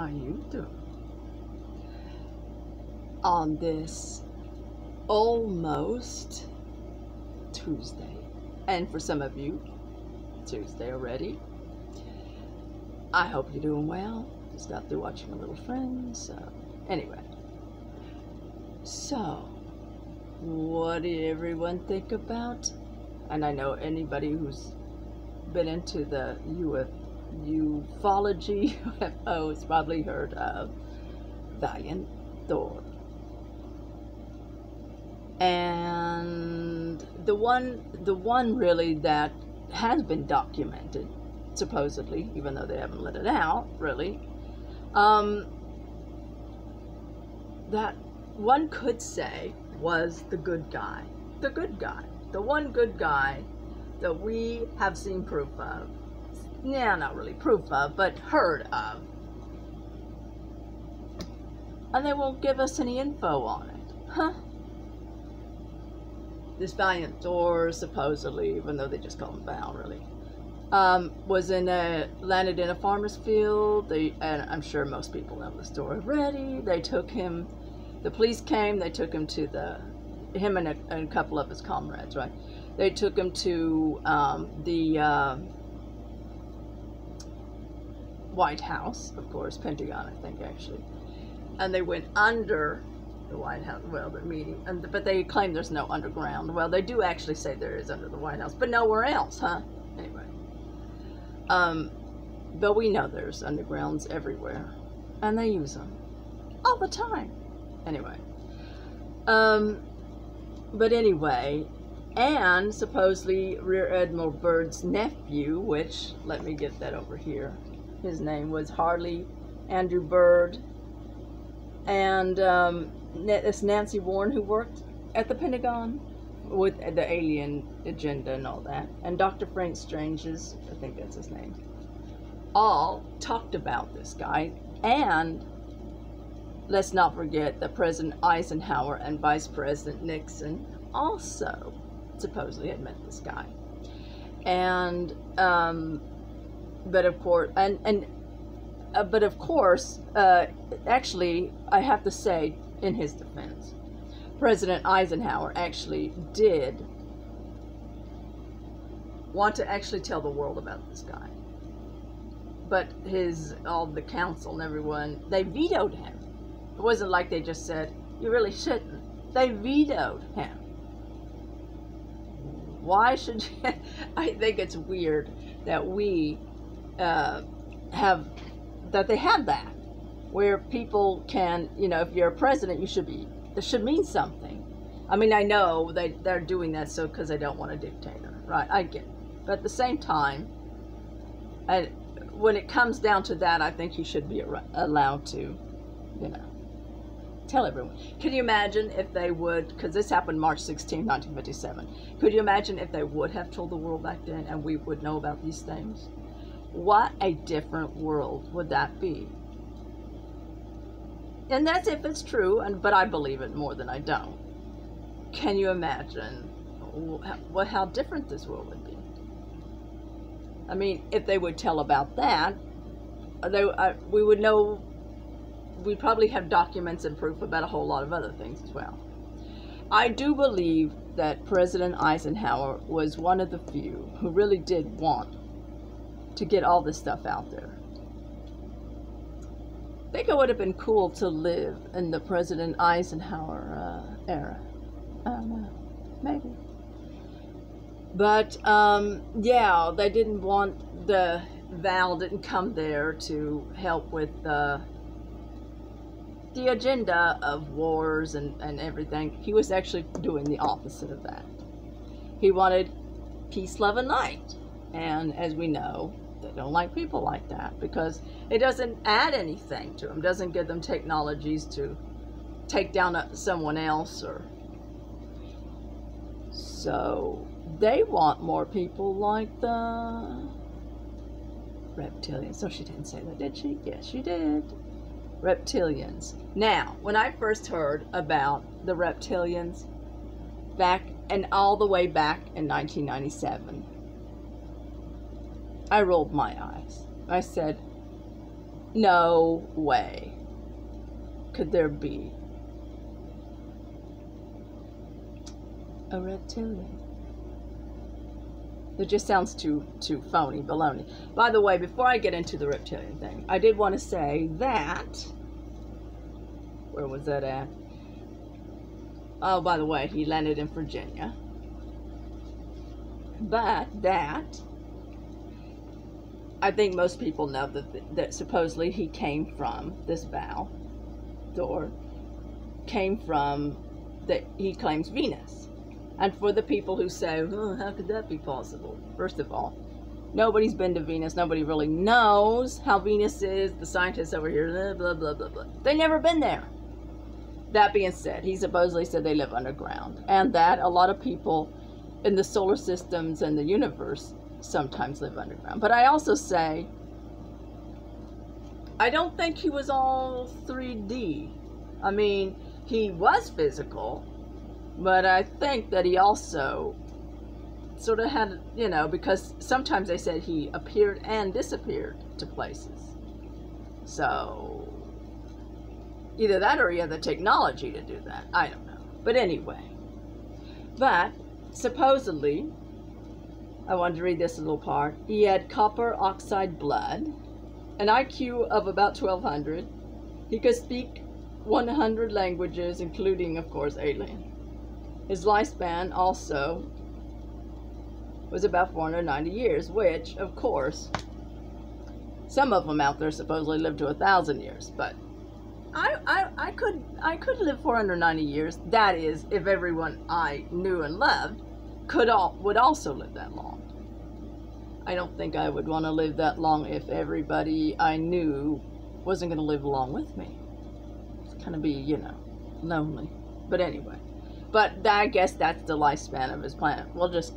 How you doing? On this almost Tuesday, and for some of you, Tuesday already. I hope you're doing well. Just got through watching a little Friends. So, anyway. So, what did everyone think about? And I know anybody who's been into the UF, ufology UFO has probably heard of Valiant Thor. And the one, the one really that has been documented, supposedly, even though they haven't let it out, really, um, that one could say was the good guy. The good guy. The one good guy that we have seen proof of. Yeah, not really proof of, but heard of. And they won't give us any info on it. Huh? This Valiant Thor, supposedly, even though they just call him Val, really, um, was in a landed in a farmer's field. They, and I'm sure most people know the story already. They took him. The police came. They took him to the him and a, and a couple of his comrades. Right. They took him to um, the uh, White House, of course, Pentagon, I think actually, and they went under the White House. Well, the meeting, and but they claim there's no underground. Well, they do actually say there is under the White House, but nowhere else, huh? Anyway, um, but we know there's undergrounds everywhere, and they use them all the time. Anyway, um, but anyway, and supposedly Rear Admiral Byrd's nephew, which let me get that over here. His name was Harley Andrew Byrd, and um, this Nancy Warren who worked at the Pentagon with the alien agenda and all that, and Dr. Frank Stranges, I think that's his name, all talked about this guy. And let's not forget that President Eisenhower and Vice President Nixon also supposedly had met this guy. And, um, but of course, and, and, uh, but of course, uh, actually, I have to say, in his defense, President Eisenhower actually did want to actually tell the world about this guy. But his, all the council and everyone, they vetoed him. It wasn't like they just said, you really shouldn't. They vetoed him. Why should you? I think it's weird that we uh, have, that they have that where people can, you know, if you're a president, you should be, it should mean something. I mean, I know they, they're doing that so because they don't want a dictator, right? I get it. But at the same time, when it comes down to that, I think he should be allowed to, you know, tell everyone. Can you imagine if they would, because this happened March 16, 1957, could you imagine if they would have told the world back then and we would know about these things? What a different world would that be? and that's if it's true and but i believe it more than i don't. Can you imagine what how different this world would be? I mean if they would tell about that they uh, we would know we probably have documents and proof about a whole lot of other things as well. I do believe that president eisenhower was one of the few who really did want to get all this stuff out there I think it would have been cool to live in the President Eisenhower uh, era. I don't know. Maybe. But, um, yeah, they didn't want the. Val didn't come there to help with the the agenda of wars and, and everything. He was actually doing the opposite of that. He wanted peace, love, and light. And as we know, they don't like people like that because it doesn't add anything to them, doesn't give them technologies to take down uh, someone else or so they want more people like the reptilians. So she didn't say that, did she? Yes, she did. Reptilians. Now, when I first heard about the reptilians back and all the way back in 1997, I rolled my eyes. I said, no way could there be a reptilian. It just sounds too too phony, baloney. By the way, before I get into the reptilian thing, I did want to say that where was that at? Oh, by the way, he landed in Virginia. But that I think most people know that that supposedly he came from this Val Thor came from that he claims Venus. And for the people who say, oh, how could that be possible? First of all, nobody's been to Venus. Nobody really knows how Venus is. The scientists over here, blah, blah, blah, blah. They never been there. That being said, he supposedly said they live underground. And that a lot of people in the solar systems and the universe sometimes live underground. But I also say, I don't think he was all 3D. I mean, he was physical, but I think that he also sort of had, you know, because sometimes they said he appeared and disappeared to places. So, either that or he had the technology to do that. I don't know. But anyway. But, supposedly, I wanted to read this little part. He had copper oxide blood, an IQ of about 1200. He could speak 100 languages, including, of course, alien. His lifespan also was about 490 years, which, of course, some of them out there supposedly live to a thousand years, but I, I, I could I could live 490 years. That is, if everyone I knew and loved could all would also live that long. I don't think I would want to live that long if everybody I knew wasn't going to live along with me. It's kind of be, you know, lonely. But anyway. But I guess that's the lifespan of his planet. We'll just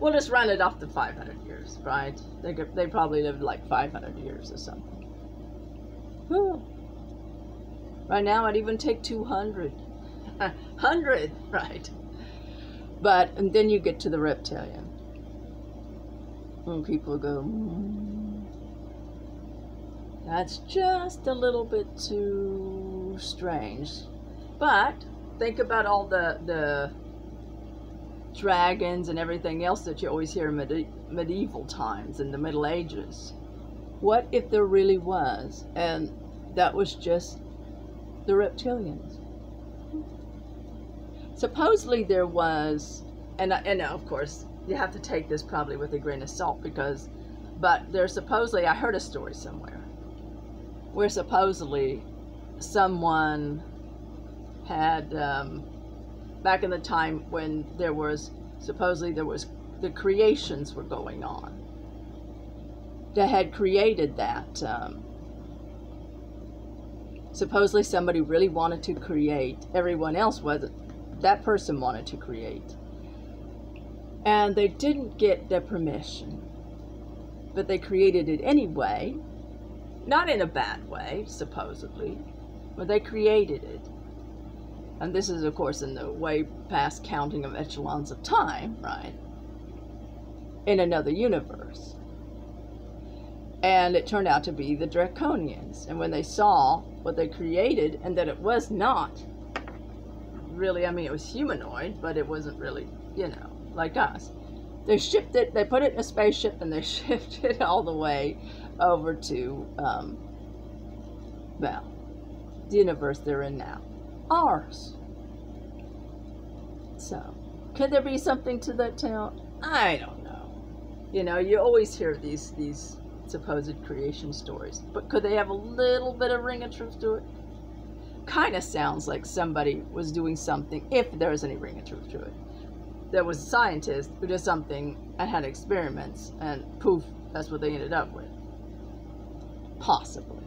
we'll just run it off to 500 years, right? They could, they probably lived like 500 years or something. Whew. Right now, I'd even take 200. 100, right? But and then you get to the reptilian. And people go, mm, that's just a little bit too strange. But think about all the the dragons and everything else that you always hear in medi- medieval times in the Middle Ages. What if there really was, and that was just the reptilians? Supposedly there was, and and of course you have to take this probably with a grain of salt because, but there's supposedly I heard a story somewhere where supposedly someone had um, back in the time when there was supposedly there was the creations were going on. That had created that um, supposedly somebody really wanted to create everyone else was that person wanted to create and they didn't get their permission but they created it anyway not in a bad way supposedly but they created it and this is, of course, in the way past counting of echelons of time, right? In another universe. And it turned out to be the Draconians. And when they saw what they created and that it was not really, I mean, it was humanoid, but it wasn't really, you know, like us. They shipped it, they put it in a spaceship and they shipped it all the way over to, um, well, the universe they're in now ours. So, could there be something to that tale? I don't know. You know, you always hear these these supposed creation stories, but could they have a little bit of ring of truth to it? Kind of sounds like somebody was doing something, if there is any ring of truth to it. There was a scientist who did something and had experiments, and poof, that's what they ended up with. Possibly.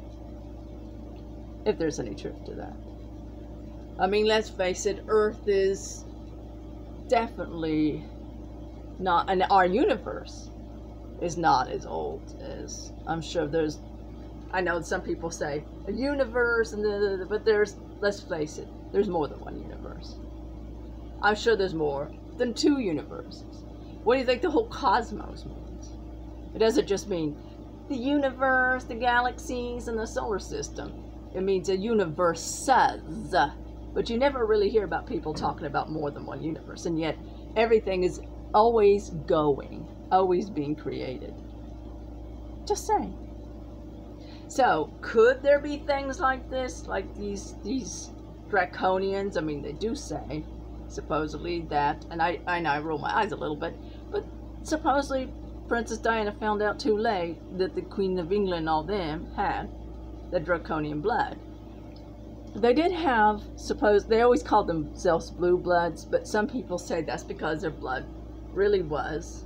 If there's any truth to that. I mean, let's face it, Earth is definitely not, and our universe is not as old as I'm sure there's. I know some people say a universe, and the, but there's, let's face it, there's more than one universe. I'm sure there's more than two universes. What do you think the whole cosmos means? It doesn't just mean the universe, the galaxies, and the solar system. It means a universes. But you never really hear about people talking about more than one universe, and yet everything is always going, always being created. Just saying. So, could there be things like this, like these these draconians? I mean, they do say supposedly that, and I I know I roll my eyes a little bit, but supposedly Princess Diana found out too late that the Queen of England and all them had the draconian blood. They did have, suppose, they always called themselves blue bloods, but some people say that's because their blood really was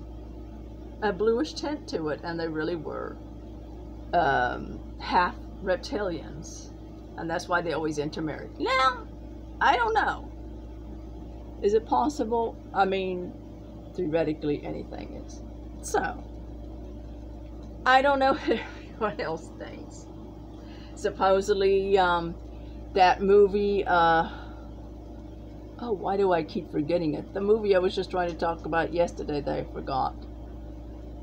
a bluish tint to it, and they really were um, half reptilians, and that's why they always intermarried. Now, I don't know. Is it possible? I mean, theoretically, anything is. So, I don't know what else thinks. Supposedly, um, that movie, uh, oh, why do I keep forgetting it? The movie I was just trying to talk about yesterday that I forgot.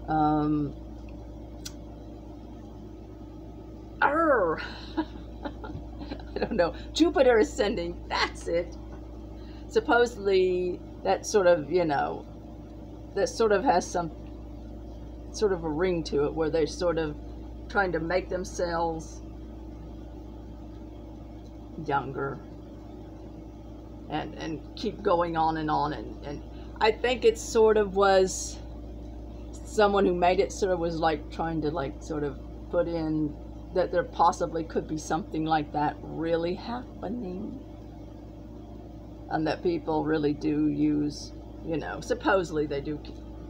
Um, I don't know. Jupiter Ascending, that's it. Supposedly, that sort of, you know, that sort of has some sort of a ring to it where they're sort of trying to make themselves younger and and keep going on and on and, and I think it sort of was someone who made it sort of was like trying to like sort of put in that there possibly could be something like that really happening. And that people really do use you know supposedly they do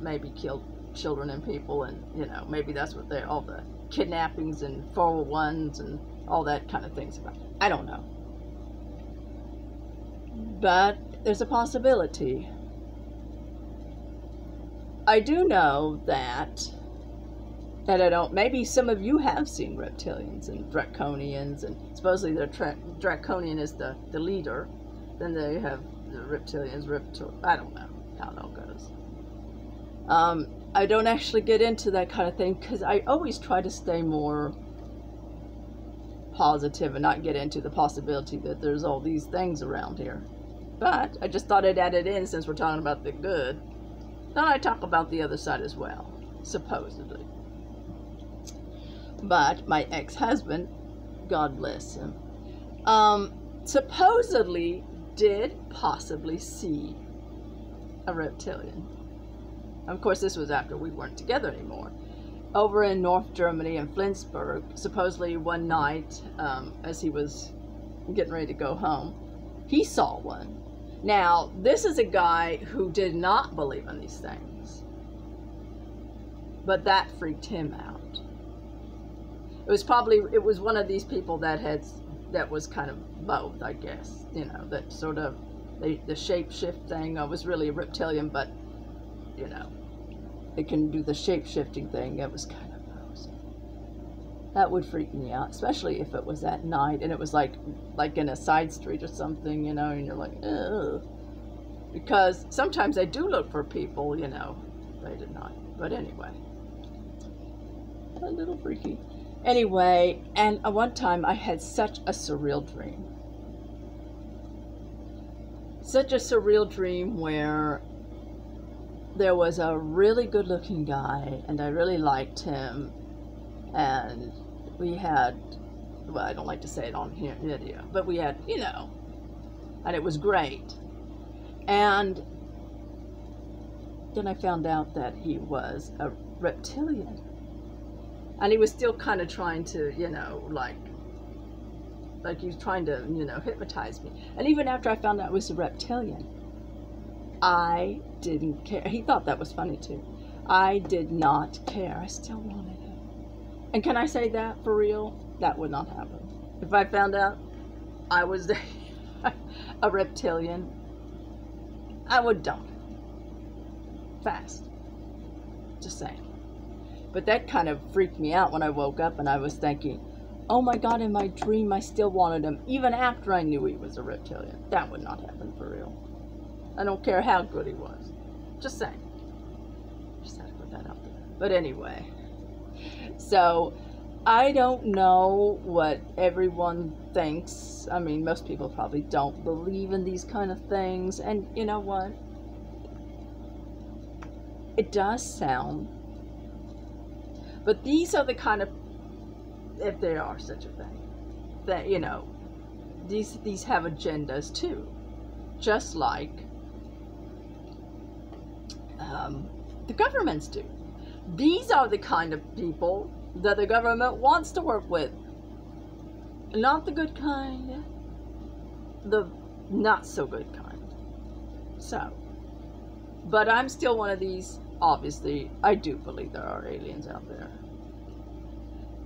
maybe kill children and people and you know maybe that's what they all the kidnappings and 401s and all that kind of things about. I don't know. But there's a possibility. I do know that that i don't maybe some of you have seen reptilians and draconians and supposedly the draconian is the the leader then they have the reptilians reptil i don't know how it all goes um, I don't actually get into that kind of thing because I always try to stay more positive and not get into the possibility that there's all these things around here. But I just thought I'd add it in since we're talking about the good. Thought I'd talk about the other side as well, supposedly. But my ex husband, God bless him, um, supposedly did possibly see a reptilian. Of course, this was after we weren't together anymore. Over in North Germany in Flensburg, supposedly one night, um, as he was getting ready to go home, he saw one. Now, this is a guy who did not believe in these things, but that freaked him out. It was probably it was one of these people that had that was kind of both, I guess. You know, that sort of the the shape shift thing. I was really a reptilian, but you know, it can do the shapeshifting thing. It was kind of gross. That would freak me out, especially if it was at night and it was like like in a side street or something, you know, and you're like, ugh. Because sometimes I do look for people, you know, late at night. But anyway, a little freaky. Anyway, and at one time I had such a surreal dream. Such a surreal dream where there was a really good looking guy and I really liked him. And we had well I don't like to say it on here video but we had you know and it was great. And then I found out that he was a reptilian and he was still kind of trying to you know like like he was trying to you know hypnotize me and even after I found out it was a reptilian I didn't care. He thought that was funny too. I did not care. I still wanted him. And can I say that for real? That would not happen. If I found out I was a reptilian, I would dump. Fast. Just saying. But that kind of freaked me out when I woke up and I was thinking, oh my god, in my dream I still wanted him, even after I knew he was a reptilian. That would not happen for real. I don't care how good he was. Just saying. Just had to put that out there. But anyway, so I don't know what everyone thinks. I mean, most people probably don't believe in these kind of things. And you know what? It does sound. But these are the kind of, if there are such a thing, that, you know, these, these have agendas too. Just like um, the governments do. These are the kind of people that the government wants to work with. Not the good kind, the not so good kind. So, but I'm still one of these. Obviously, I do believe there are aliens out there.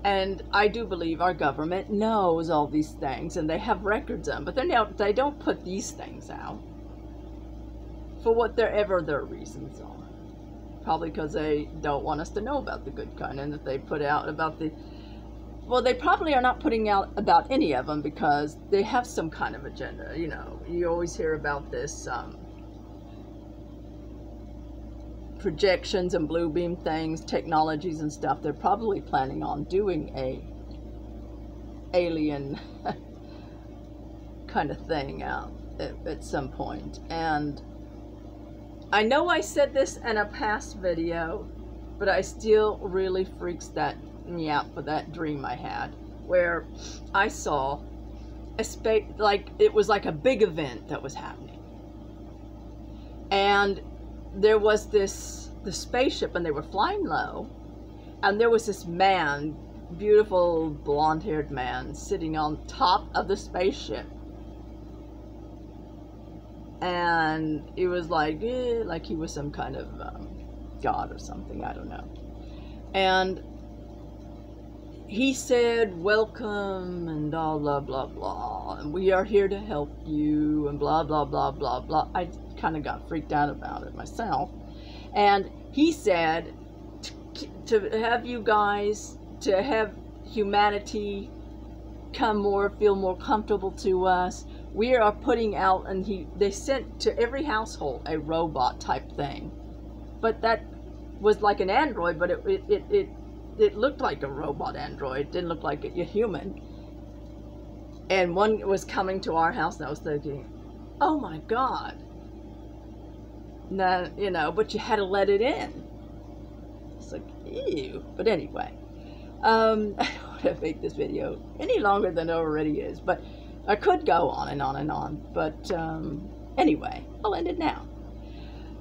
And I do believe our government knows all these things and they have records on, but they they don't put these things out for whatever their reasons are. Probably because they don't want us to know about the good kind and that they put out about the. Well, they probably are not putting out about any of them because they have some kind of agenda. You know, you always hear about this um, projections and blue beam things, technologies and stuff. They're probably planning on doing a alien kind of thing out at, at some point. And I know I said this in a past video, but I still really freaks that me out for that dream I had, where I saw a space, like it was like a big event that was happening, and there was this the spaceship, and they were flying low, and there was this man, beautiful blonde-haired man, sitting on top of the spaceship. And it was like eh, like he was some kind of um, god or something i don't know. And he said welcome and blah blah blah blah. And we are here to help you and blah blah blah blah blah. I kind of got freaked out about it myself. And he said to have you guys to have humanity come more feel more comfortable to us we are putting out and he they sent to every household a robot type thing. But that was like an android but it it, it, it, it looked like a robot android it didn't look like a, a human. And one was coming to our house and i was thinking oh my god now you know but you had to let it in it's like ew but anyway um i don't want to make this video any longer than it already is but I could go on and on and on, but um, anyway, I'll end it now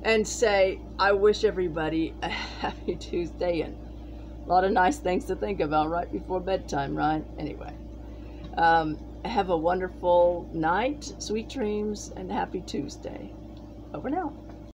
and say I wish everybody a happy Tuesday and a lot of nice things to think about right before bedtime, right? Anyway, um, have a wonderful night, sweet dreams, and happy Tuesday. Over now.